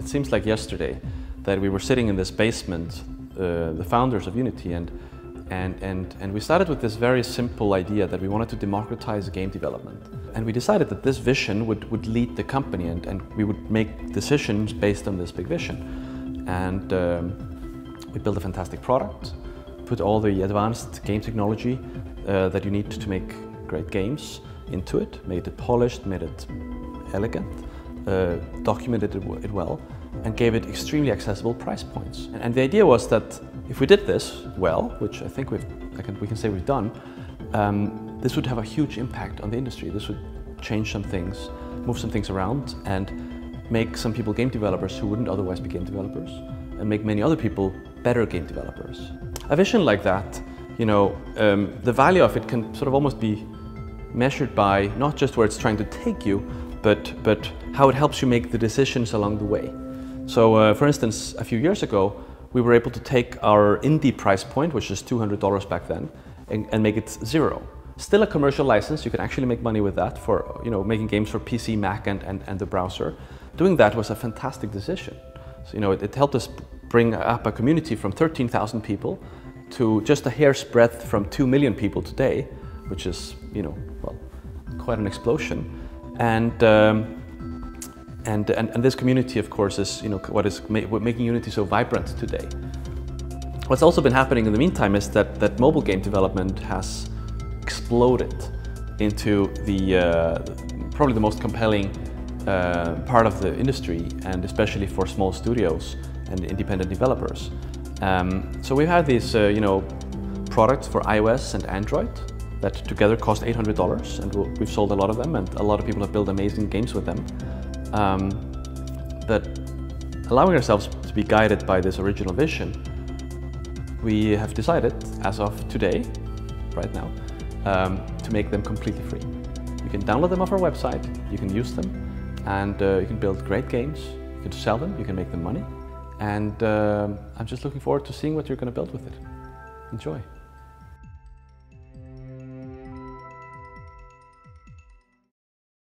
it seems like yesterday that we were sitting in this basement, uh, the founders of Unity, and, and, and, and we started with this very simple idea that we wanted to democratize game development. And we decided that this vision would, would lead the company and, and we would make decisions based on this big vision. And um, we built a fantastic product, put all the advanced game technology uh, that you need to make great games into it, made it polished, made it elegant, uh, documented it well, and gave it extremely accessible price points. And, the idea was that if we did this well, which I think we've, I can, we can say we've done, um, this would have a huge impact on the industry. This would change some things, move some things around, and make some people game developers who wouldn't otherwise be game developers, and make many other people better game developers. A vision like that, you know, um, the value of it can sort of almost be measured by not just where it's trying to take you, but, but how it helps you make the decisions along the way. So uh, for instance, a few years ago, we were able to take our indie price point, which is $200 back then, and, and, make it zero. Still a commercial license, you can actually make money with that for you know, making games for PC, Mac, and, and, and the browser. Doing that was a fantastic decision. So, you know, it, it helped us bring up a community from 13,000 people to just a hair's breadth from 2 million people today, which is, you know, well, quite an explosion. And, um, and, and, and, this community, of course, is you know, what is ma making Unity so vibrant today. What's also been happening in the meantime is that, that mobile game development has exploded into the uh, probably the most compelling uh, part of the industry, and especially for small studios and independent developers. Um, so we've had these, uh, you know, products for iOS and Android that together cost $800 and we've sold a lot of them and a lot of people have built amazing games with them. Um, that allowing ourselves to be guided by this original vision, we have decided as of today, right now, um, to make them completely free. You can download them off our website, you can use them, and uh, you can build great games, you can sell them, you can make them money, and uh, I'm just looking forward to seeing what you're going to build with it. Enjoy.